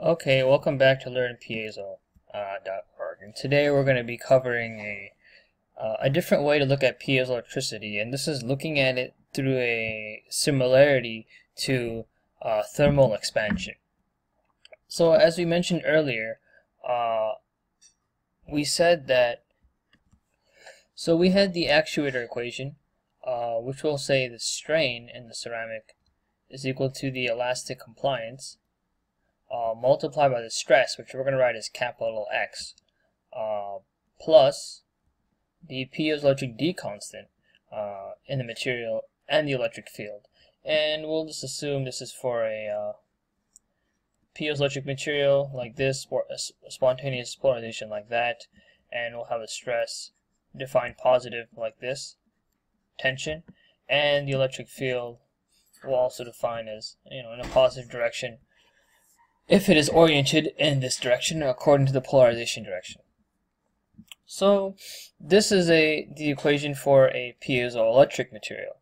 Okay, welcome back to LearnPiezo.org. and today we're going to be covering a uh, a different way to look at piezoelectricity, and this is looking at it through a similarity to uh, thermal expansion. So as we mentioned earlier, uh, we said that so we had the actuator equation, uh, which will say the strain in the ceramic is equal to the elastic compliance uh, multiplied by the stress, which we're going to write as capital X, uh, plus the piezoelectric D constant uh, in the material and the electric field. And we'll just assume this is for a uh, piezoelectric material like this, or a spontaneous polarization like that, and we'll have a stress defined positive like this, tension, and the electric field will also define as, you know, in a positive direction if it is oriented in this direction according to the polarization direction. So this is a the equation for a piezoelectric material.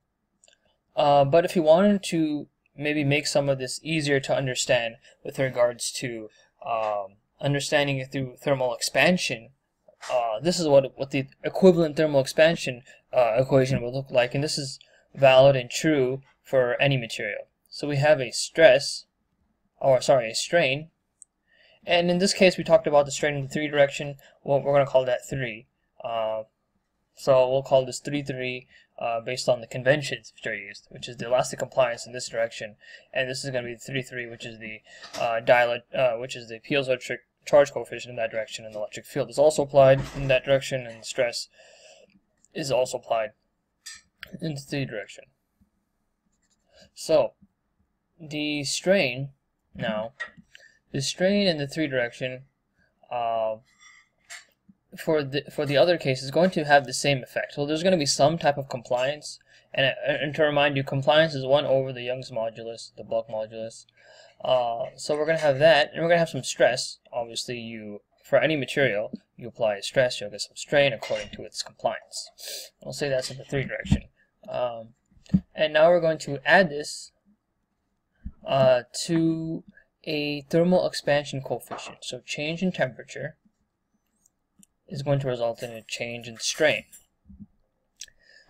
Uh, but if you wanted to maybe make some of this easier to understand with regards to um, understanding it through thermal expansion, uh, this is what what the equivalent thermal expansion uh, equation would look like, and this is valid and true for any material. So we have a stress or sorry, a strain. And in this case, we talked about the strain in the three direction. Well, we're going to call that three. Uh, so we'll call this 3, 3 uh, based on the conventions which are used, which is the elastic compliance in this direction. And this is going to be 3, 3, which is the uh, uh, which is the piezoelectric charge coefficient in that direction, and the electric field is also applied in that direction, and stress is also applied in the three direction. So the strain now, the strain in the three direction uh, for the for the other case is going to have the same effect. So there's going to be some type of compliance, and, and to remind you, compliance is one over the Young's modulus, the bulk modulus. Uh, so we're going to have that, and we're going to have some stress. Obviously, you for any material, you apply a stress, you'll get some strain according to its compliance. We'll say that's in the three direction. Um, and now we're going to add this uh, to a thermal expansion coefficient. So change in temperature is going to result in a change in strain.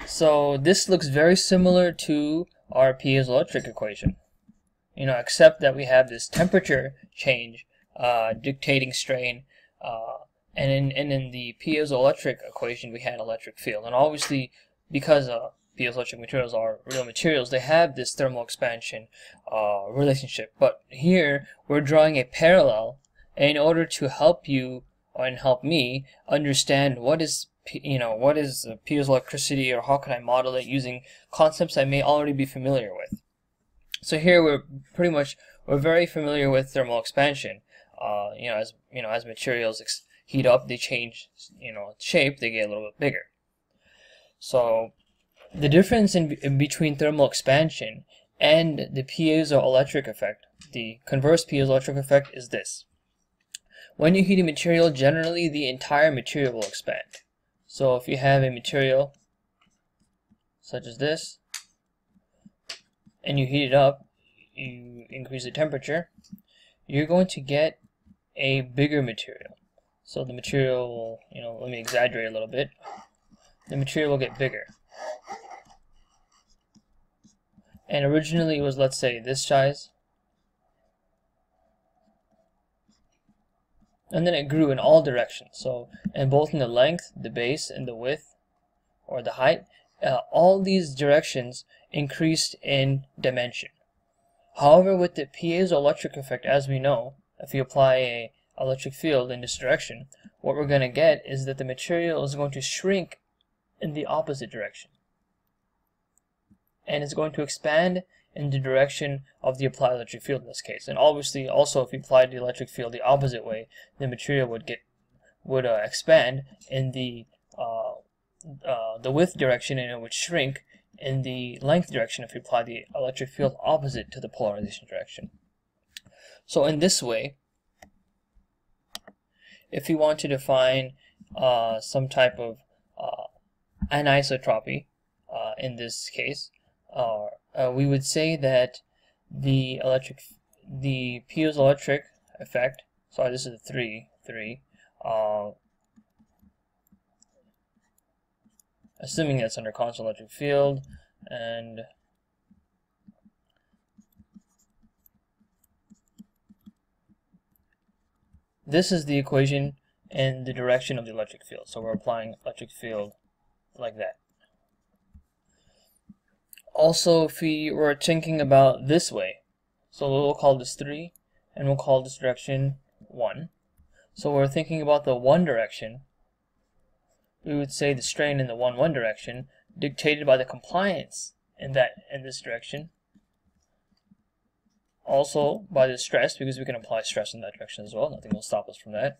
So this looks very similar to our piezoelectric equation. You know, except that we have this temperature change uh, dictating strain, uh, and in and in the piezoelectric equation we had electric field. And obviously, because uh, piezoelectric materials are real materials, they have this thermal expansion uh, relationship. But here, we're drawing a parallel in order to help you and help me understand what is you know what is piezoelectricity or how can I model it using concepts I may already be familiar with. So here we're pretty much we're very familiar with thermal expansion. Uh, you know as you know as materials heat up, they change you know shape, they get a little bit bigger. So the difference in, in between thermal expansion and the piezoelectric effect, the converse piezoelectric effect is this. When you heat a material, generally the entire material will expand. So if you have a material such as this, and you heat it up, you increase the temperature, you're going to get a bigger material. So the material will, you know, let me exaggerate a little bit. The material will get bigger and originally it was let's say this size. And then it grew in all directions. So and both in the length the base and the width or the height uh, all these directions increased in dimension. However with the piezoelectric effect as we know if you apply a electric field in this direction what we're going to get is that the material is going to shrink in the opposite direction and it's going to expand in the direction of the applied electric field in this case. And obviously, also, if you applied the electric field the opposite way, the material would get would uh, expand in the uh, uh, the width direction, and it would shrink in the length direction if you apply the electric field opposite to the polarization direction. So in this way, if you want to define uh, some type of uh, anisotropy uh, in this case, uh, we would say that the electric, the piezoelectric effect. Sorry, this is a 3, 3. Uh, assuming that's under constant electric field, and this is the equation in the direction of the electric field. So we're applying electric field like that. Also, if we were thinking about this way, so we'll call this 3, and we'll call this direction 1. So we're thinking about the one direction, we would say the strain in the 1, 1 direction, dictated by the compliance in that in this direction. Also by the stress, because we can apply stress in that direction as well. Nothing will stop us from that.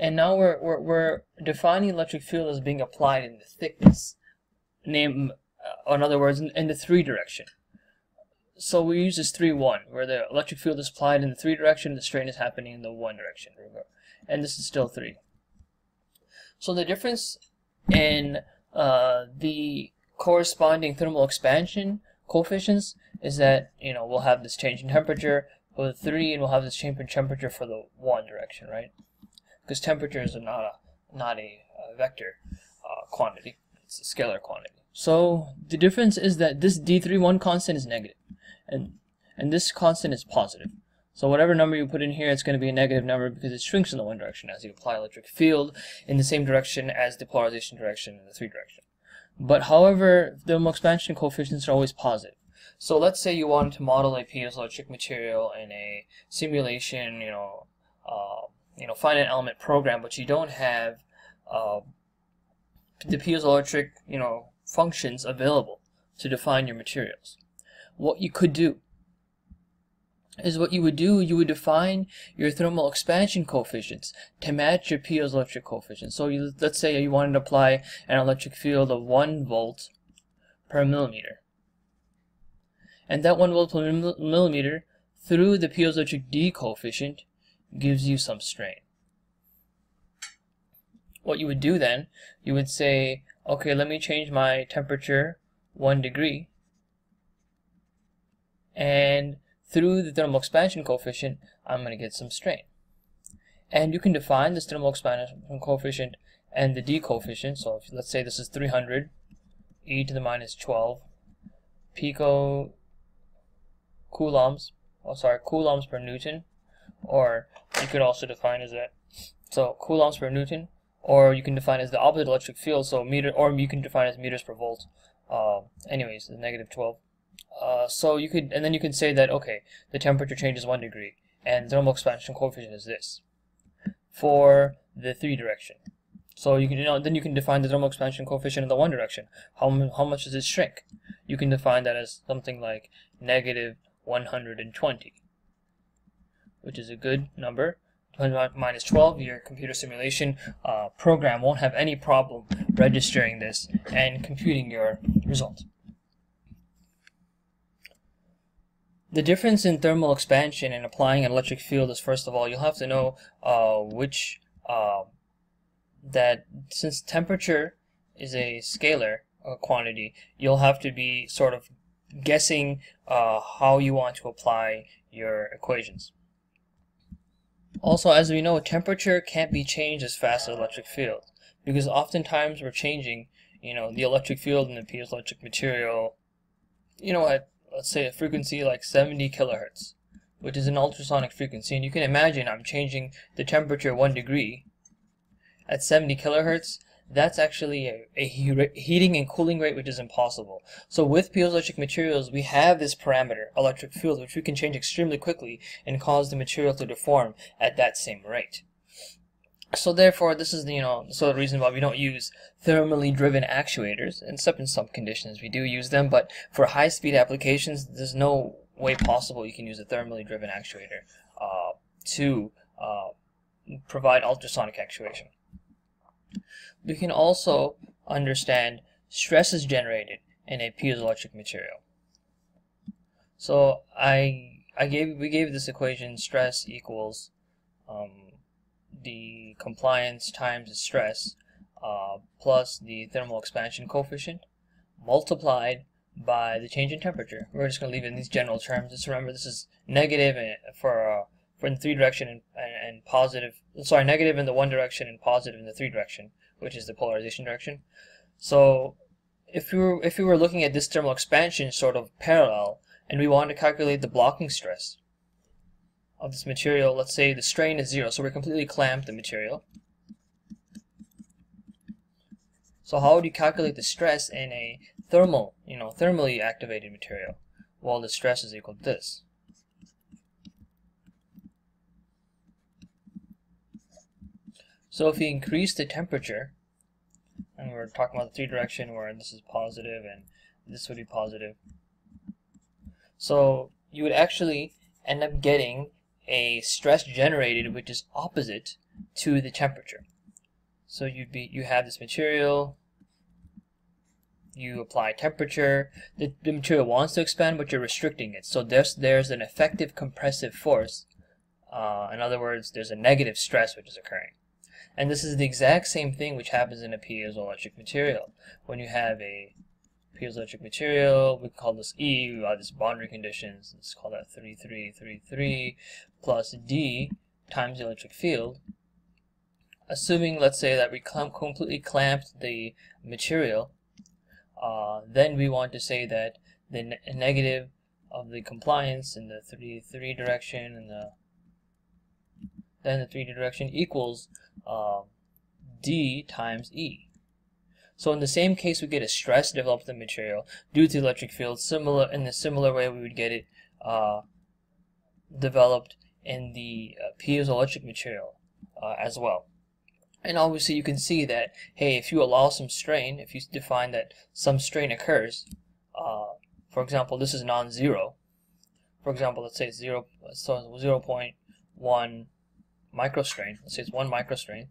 And now we're, we're, we're defining electric field as being applied in the thickness. Name, uh, in other words, in, in the 3 direction. So we use this 3-1, where the electric field is applied in the 3 direction, the strain is happening in the 1 direction. And this is still 3. So the difference in uh, the corresponding thermal expansion coefficients is that, you know, we'll have this change in temperature for the 3 and we'll have this change in temperature for the 1 direction, right? Because temperature is not a, not a, a vector uh, quantity, it's a scalar quantity. So the difference is that this D31 constant is negative and, and this constant is positive. So whatever number you put in here, it's going to be a negative number because it shrinks in the one direction as you apply electric field in the same direction as the polarization direction in the three direction. But however, thermal expansion coefficients are always positive. So let's say you wanted to model a piezoelectric material in a simulation, you know, uh, you know, finite element program, but you don't have uh, the piezoelectric, you know, functions available to define your materials. What you could do is what you would do, you would define your thermal expansion coefficients to match your piezoelectric coefficient. So you, let's say you wanted to apply an electric field of 1 volt per millimeter. And that 1 volt per millimeter through the piezoelectric D coefficient gives you some strain. What you would do then, you would say, okay, let me change my temperature 1 degree and through the thermal expansion coefficient, I'm going to get some strain. And you can define this thermal expansion coefficient and the D coefficient. So if, let's say this is 300 e to the minus 12 pico coulombs, oh sorry, coulombs per newton, or you could also define as that, so coulombs per newton, or you can define as the opposite electric field, so meter, or you can define as meters per volt. Uh, anyways, the negative 12 uh, so you could, and then you can say that, okay, the temperature changes one degree, and thermal expansion coefficient is this for the three direction. So you can, you know, then you can define the thermal expansion coefficient in the one direction. How, how much does it shrink? You can define that as something like negative 120, which is a good number. Minus 12, your computer simulation uh, program won't have any problem registering this and computing your result. The difference in thermal expansion and applying an electric field is first of all you'll have to know uh, which uh, that since temperature is a scalar quantity you'll have to be sort of guessing uh, how you want to apply your equations. Also as we know temperature can't be changed as fast as electric field because oftentimes we're changing you know the electric field in the piezoelectric material you know at let's say a frequency like 70 kilohertz, which is an ultrasonic frequency, and you can imagine I'm changing the temperature one degree at 70 kilohertz, that's actually a, a heating and cooling rate which is impossible. So with piezoelectric materials, we have this parameter, electric field, which we can change extremely quickly and cause the material to deform at that same rate. So therefore, this is the, you know, so the reason why we don't use thermally driven actuators, except in some conditions we do use them, but for high-speed applications, there's no way possible you can use a thermally driven actuator uh, to uh, provide ultrasonic actuation. We can also understand stresses generated in a piezoelectric material. So I I gave we gave this equation stress equals um, the compliance times the stress uh, plus the thermal expansion coefficient multiplied by the change in temperature. We're just going to leave it in these general terms. Just remember this is negative for uh, for in three direction and and positive, sorry, negative in the one direction and positive in the three direction, which is the polarization direction. So if we were if we were looking at this thermal expansion sort of parallel, and we want to calculate the blocking stress of this material, let's say the strain is zero, so we're completely clamped the material. So how would you calculate the stress in a thermal, you know, thermally activated material? Well, the stress is equal to this. So if we increase the temperature, and we're talking about the three direction where this is positive and this would be positive. So you would actually end up getting a stress generated which is opposite to the temperature. So you'd be you have this material, you apply temperature, the, the material wants to expand but you're restricting it. So there's there's an effective compressive force. Uh, in other words, there's a negative stress which is occurring. And this is the exact same thing which happens in a piezoelectric material. When you have a piezoelectric material, we call this E, we have this boundary conditions, let's call that 3333 plus D times the electric field. Assuming, let's say, that we clamp, completely clamped the material, uh, then we want to say that the ne negative of the compliance in the 33 direction and the then the 3D direction equals uh, D times E. So in the same case, we get a stress developed in the material due to the electric field. Similar in a similar way, we would get it uh, developed in the uh, piezoelectric material uh, as well. And obviously, you can see that hey, if you allow some strain, if you define that some strain occurs, uh, for example, this is non-zero. For example, let's say zero, so 0 0.1 microstrain, let's say it's one microstrain,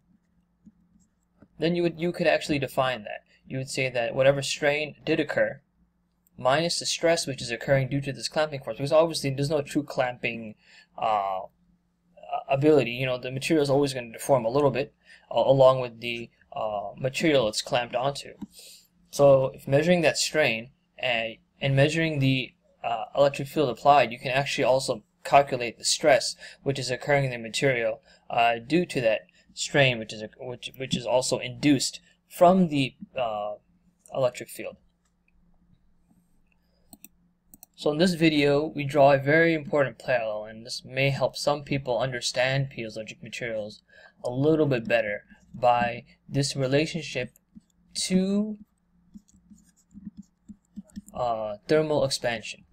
then you would you could actually define that. You would say that whatever strain did occur minus the stress which is occurring due to this clamping force, because obviously there's no true clamping uh, ability. You know, the material is always going to deform a little bit uh, along with the uh, material it's clamped onto. So if measuring that strain and, and measuring the uh, electric field applied, you can actually also calculate the stress which is occurring in the material uh, due to that strain which is which which is also induced from the uh, electric field. So in this video, we draw a very important parallel, and this may help some people understand piezoelectric materials a little bit better by this relationship to uh, thermal expansion.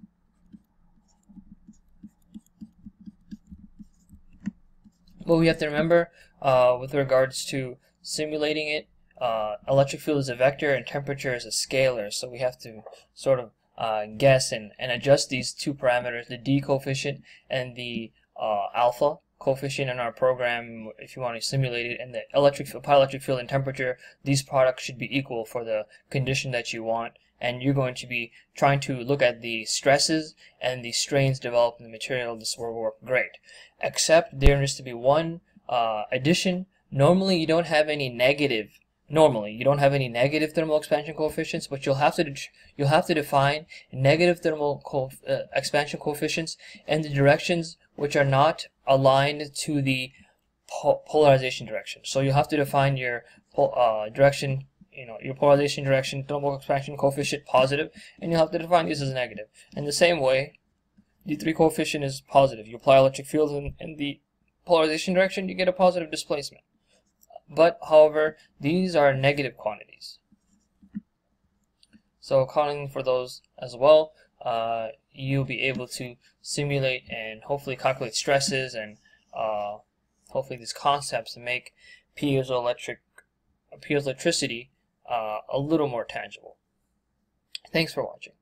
What we have to remember uh, with regards to simulating it, uh, electric field is a vector and temperature is a scalar. So we have to sort of uh, guess and, and adjust these two parameters, the D coefficient and the uh, alpha coefficient in our program if you want to simulate it and the electric field, electric field and temperature these products should be equal for the condition that you want and you're going to be trying to look at the stresses and the strains developed in the material this will work great. Except there needs to be one uh, addition. Normally you don't have any negative normally you don't have any negative thermal expansion coefficients but you'll have to you'll have to define negative thermal co uh, expansion coefficients in the directions which are not aligned to the po polarization direction. So you'll have to define your uh, direction you know your polarization direction thermal expansion coefficient positive and you'll have to define this as negative. In the same way the 3 coefficient is positive. You apply electric fields in, in the polarization direction you get a positive displacement. But however these are negative quantities. So accounting for those as well uh, you'll be able to simulate and hopefully calculate stresses and uh, hopefully these concepts to make piezoelectric piezoelectricity uh, a little more tangible. Thanks for watching.